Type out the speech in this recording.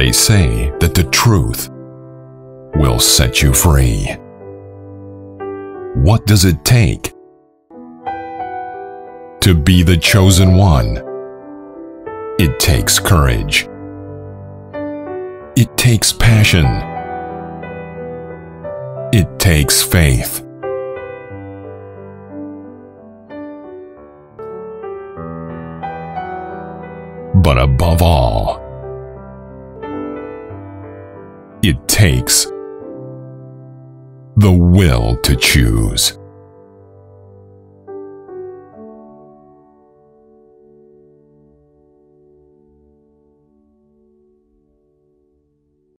They say that the truth will set you free. What does it take to be the chosen one? It takes courage. It takes passion. It takes faith. But above all, it takes the will to choose.